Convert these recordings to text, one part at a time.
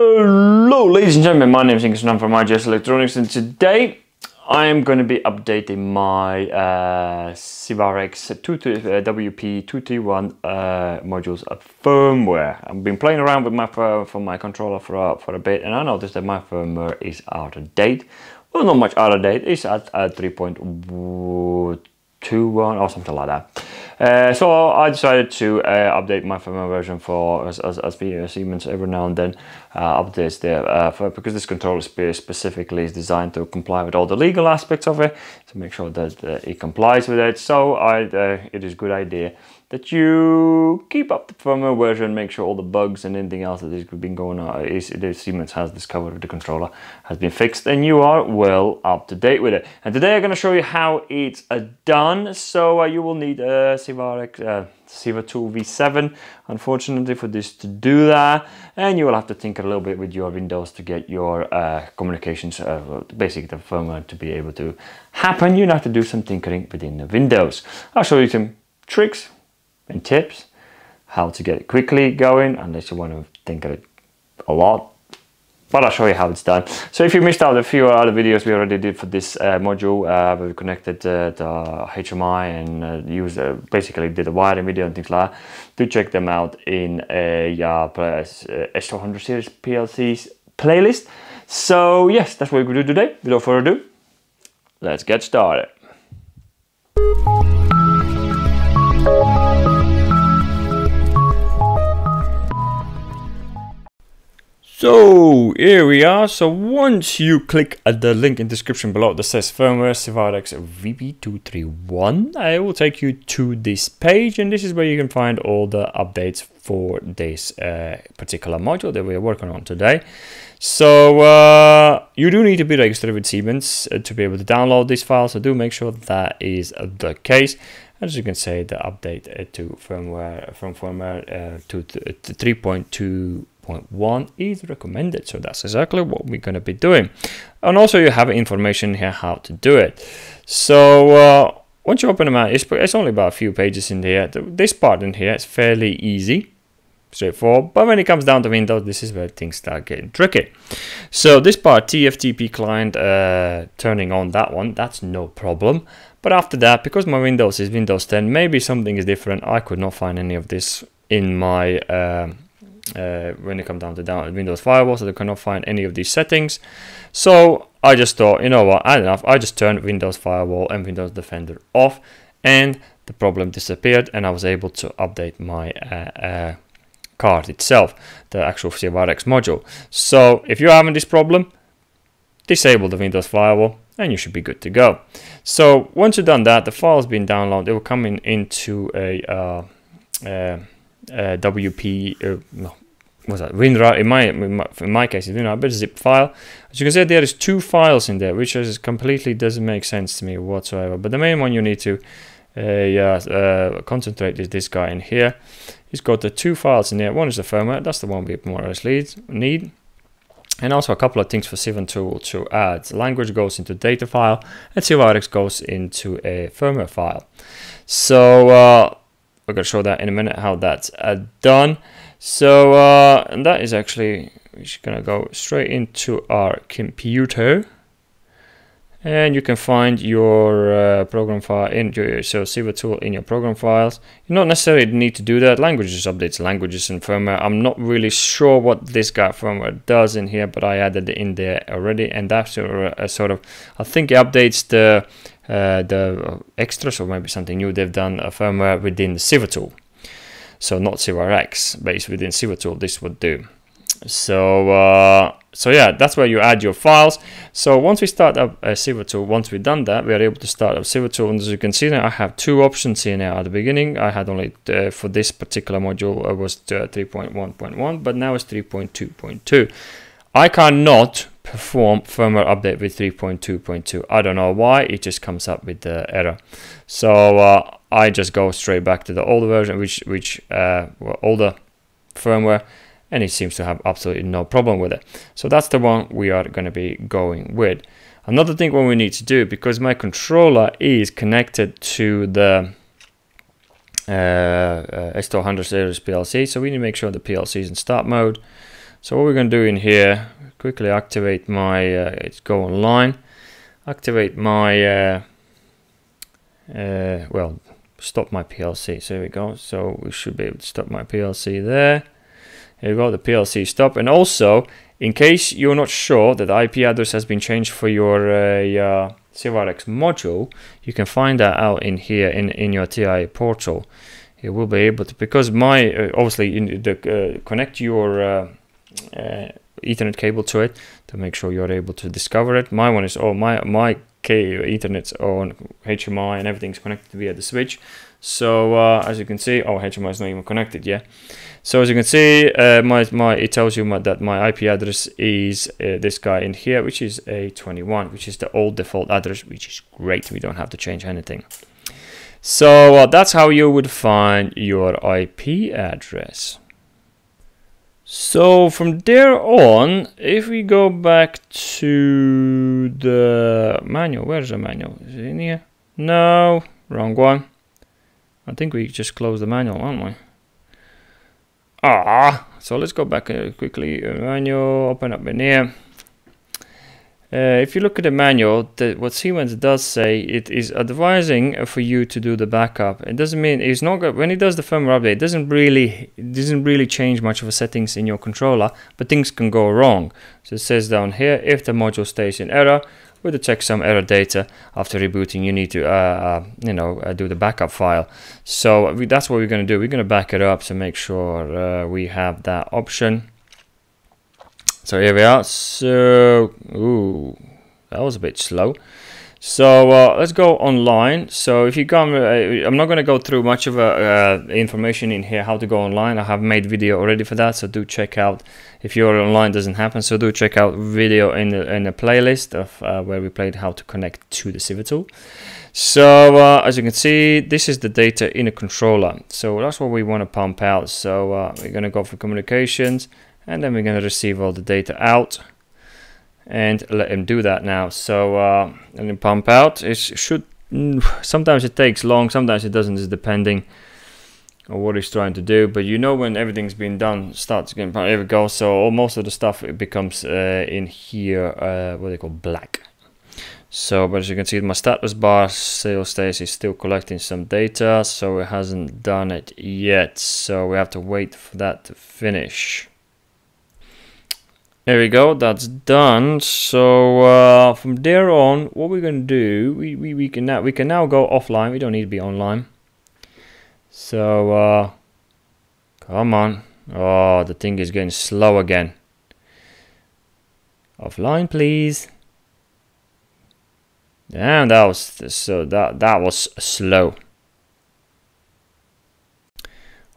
Hello ladies and gentlemen, my name is Ingus and I'm from IGS Electronics and today I am going to be updating my uh, Siwarex uh, WP231 uh, modules of firmware. I've been playing around with my for my controller for, uh, for a bit and I noticed that my firmware is out of date. Well, not much out of date, it's at, at 3.21 or something like that. Uh, so I decided to uh, update my firmware version for as, as, as Siemens every now and then uh, updates there uh, for, because this controller specifically is designed to comply with all the legal aspects of it to make sure that uh, it complies with it. So I, uh, it is a good idea that you keep up the firmware version, make sure all the bugs and anything else that has been going on, is, Siemens has discovered with the controller has been fixed and you are well up to date with it. And today I'm going to show you how it's uh, done. So uh, you will need a Siwarex, uh, Siwatool V7 unfortunately for this to do that and you will have to tinker a little bit with your Windows to get your uh, communications, uh, basically the firmware to be able to happen. You have to do some tinkering within the Windows. I'll show you some tricks and tips how to get it quickly going unless you want to think of it a lot but I'll show you how it's done. So if you missed out a few other videos we already did for this uh, module, uh, we connected uh, the HMI and uh, used, uh, basically did a wiring video and things like that, do check them out in a uh, S400 series PLC's playlist. So yes, that's what we're going to do today. Without further ado, let's get started. So here we are. So once you click at the link in description below that says firmware Siwarex WP231, I will take you to this page and this is where you can find all the updates for this uh, particular module that we are working on today. So uh, you do need to be registered with Siemens uh, to be able to download this file. So do make sure that is the case. As you can see the update uh, to firmware from firmware uh, to 3.2 0.1 is recommended. So that's exactly what we're going to be doing. And also you have information here how to do it. So uh, once you open them out, it's, it's only about a few pages in here. This part in here is fairly easy straightforward but when it comes down to windows this is where things start getting tricky so this part tftp client uh, turning on that one that's no problem but after that because my windows is windows 10 maybe something is different i could not find any of this in my uh, uh, when it comes down to down Windows Firewall, so they cannot find any of these settings. So I just thought, you know what, I enough. I just turned Windows Firewall and Windows Defender off, and the problem disappeared, and I was able to update my uh, uh, card itself, the actual Siwarex module. So if you're having this problem, disable the Windows Firewall, and you should be good to go. So once you've done that, the file's been downloaded. It will come in into a uh, uh, uh, WP, uh, no, what's that, WinRAR, in my, in my, in my case, it's WinRAR, but zip file. As you can see, there is two files in there, which is completely doesn't make sense to me whatsoever. But the main one you need to uh, yeah, uh, concentrate is this guy in here. He's got the two files in there. One is the firmware, that's the one we more or less need. And also a couple of things for Siwatool to add. Language goes into data file and Siwarex goes into a firmware file. So uh, we're to show that in a minute how that's uh, done. So uh, and that is actually we're just to go straight into our computer and you can find your uh, program file in your so Siwatool in your program files. You don't necessarily need to do that. Languages updates languages and firmware. I'm not really sure what this guy firmware does in here, but I added it in there already, and that's a, a sort of I think it updates the uh, the extras or maybe something new they've done a firmware within the Siwatool. So not Siwarex, based within Siwatool, this would do. So uh, so yeah, that's where you add your files. So once we start up a Siwatool, once we've done that, we are able to start up Siwatool. And as you can see now, I have two options here now. At the beginning, I had only uh, for this particular module it was uh, 3.1.1, but now it's 3.2.2. I cannot perform firmware update with 3.2.2. I don't know why, it just comes up with the error. So uh, I just go straight back to the older version, which, which uh, well, older firmware, and it seems to have absolutely no problem with it. So that's the one we are going to be going with. Another thing what we need to do, because my controller is connected to the uh, uh, S400 series PLC, so we need to make sure the PLC is in start mode. So what we're going to do in here, quickly activate my, uh, let's go online, activate my, uh, uh, well, stop my PLC. So here we go. So we should be able to stop my PLC there. Here we go, the PLC stop. And also, in case you're not sure that the IP address has been changed for your uh, uh, Siwarex module, you can find that out in here in, in your TIA portal. You will be able to, because my, uh, obviously, you the, uh, connect your uh, uh, Ethernet cable to it to make sure you're able to discover it. My one is oh my my K Ethernet's on HMI and everything's connected via the switch. So uh, as you can see, oh HMI is not even connected yet. So as you can see, uh, my my it tells you my, that my IP address is uh, this guy in here, which is A21, which is the old default address, which is great. We don't have to change anything. So uh, that's how you would find your IP address. So from there on, if we go back to the manual, where's the manual? Is it in here? No, wrong one. I think we just closed the manual, aren't we? Ah, so let's go back uh, quickly. Uh, manual, open up in here. Uh, if you look at the manual, the, what Siemens does say, it is advising for you to do the backup. It doesn't mean it's not good. when it does the firmware update. It doesn't really it doesn't really change much of the settings in your controller, but things can go wrong. So it says down here, if the module stays in error, we detect some error data after rebooting. You need to uh, uh, you know uh, do the backup file. So we, that's what we're going to do. We're going to back it up to make sure uh, we have that option. So here we are. So, ooh, that was a bit slow. So uh, let's go online. So if you come, uh, I'm not going to go through much of uh, uh, information in here how to go online. I have made video already for that, so do check out. If you're online, doesn't happen, so do check out video in the in the playlist of uh, where we played how to connect to the Siwatool. So uh, as you can see, this is the data in a controller. So that's what we want to pump out. So we're going to go for communications and then we're going to receive all the data out and let him do that now. So uh, and pump out. It should sometimes it takes long sometimes it doesn't. It's depending on what he's trying to do. But you know when everything's been done starts getting there we go. So all most of the stuff it becomes uh, in here uh, what they call black. So but as you can see my status bar still stays is still collecting some data so it hasn't done it yet. So we have to wait for that to finish there we go, that's done. So uh, from there on, what we're gonna do, we, we, we can now we can now go offline. We don't need to be online. So uh, come on. Oh, the thing is getting slow again. Offline, please. Damn, that was so that that was slow.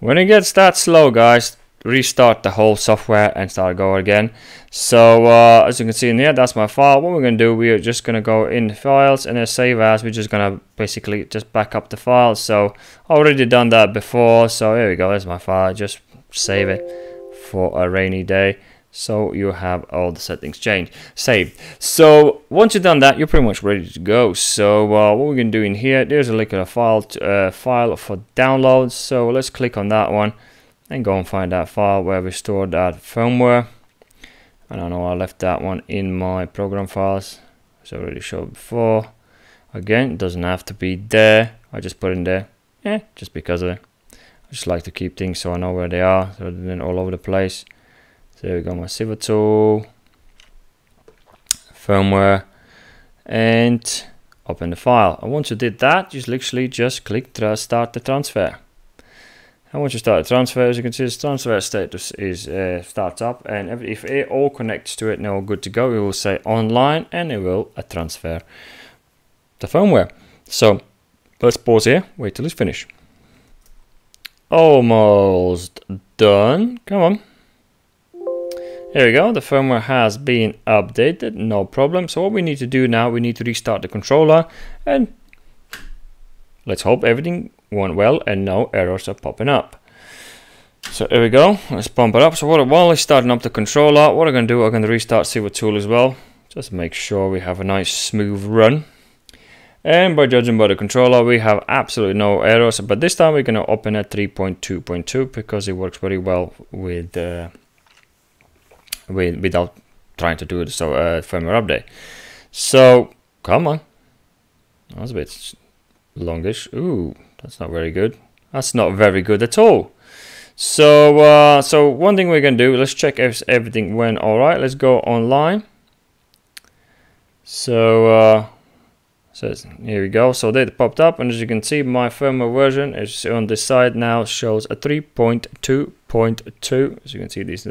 When it gets that slow, guys, restart the whole software and start go again. So uh, as you can see in here that's my file. What we're going to do we're just going to go in files and then save as we're just going to basically just back up the file. So I already done that before. So here we go there's my file. Just save it for a rainy day so you have all the settings changed. Saved. So once you've done that you're pretty much ready to go. So uh, what we're going to do in here there's a link in a file to, uh, file for download so let's click on that one and go and find that file where we stored that firmware. And I know I left that one in my program files as I already showed before. Again it doesn't have to be there. I just put in there. Yeah just because of it. I just like to keep things so I know where they are rather than all over the place. So there we go my Siwatool firmware and open the file. And once you did that just literally just click start the transfer and once you start the transfer, as you can see, the transfer status is uh, starts up, and if it all connects to it all good to go, it will say online, and it will uh, transfer the firmware. So let's pause here, wait till it's finished. Almost done. Come on. Here we go, the firmware has been updated, no problem. So what we need to do now, we need to restart the controller and let's hope everything went well and no errors are popping up. So here we go, let's pump it up. So what, while it's starting up the controller, what I'm going to do, I'm going to restart Siwatool as well. Just make sure we have a nice smooth run. And by judging by the controller, we have absolutely no errors. But this time we're going to open at 3.2.2 because it works very well with uh, with, without trying to do the so uh, firmware update. So come on, That was a bit longish. Ooh, that's not very good. That's not very good at all. So, uh, so one thing we're gonna do, let's check if everything went all right. Let's go online. So, uh, so here we go. So that popped up, and as you can see, my firmware version is on this side now shows a 3.2.2. As you can see, these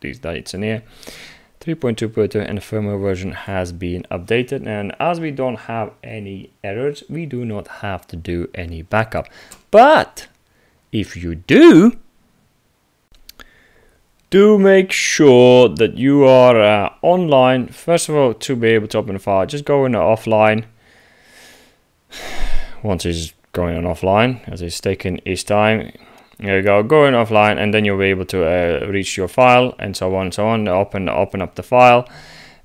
these dates in here. 3.2.2 and firmware version has been updated and as we don't have any errors we do not have to do any backup. But if you do do make sure that you are uh, online. First of all to be able to open the file just go in offline. Once it's going on offline as it's taking its time there you go, go in offline and then you'll be able to uh, reach your file and so on and so on. Open, open up the file.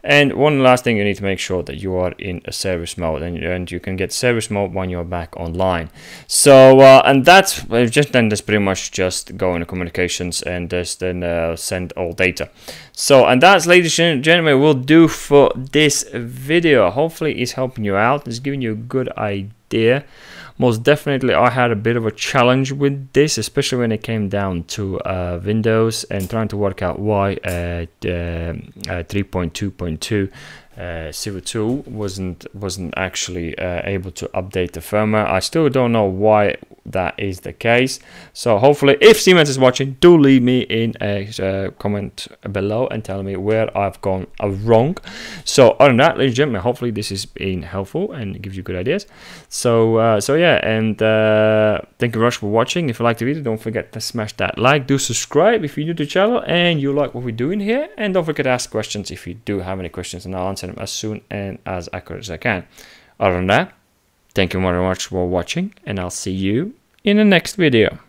And one last thing, you need to make sure that you are in a service mode and, and you can get service mode when you're back online. So, uh, and that's just then that's pretty much just go into communications and just then uh, send all data. So, and that's, ladies and gentlemen, will do for this video. Hopefully it's helping you out. It's giving you a good idea most definitely I had a bit of a challenge with this, especially when it came down to uh, Windows and trying to work out why uh, uh, 3.2.2 uh, Civ 2 wasn't wasn't actually uh, able to update the firmware. I still don't know why that is the case. So hopefully, if Siemens is watching, do leave me in a uh, comment below and tell me where I've gone wrong. So other than that, ladies and gentlemen, hopefully this has been helpful and gives you good ideas. So uh, so yeah, and uh, thank you very much for watching. If you like the video, don't forget to smash that like. Do subscribe if you're new to the channel and you like what we're doing here. And don't forget to ask questions if you do have any questions, and I'll answer as soon and as accurate as I can. Other than that, thank you very much for watching, and I'll see you in the next video.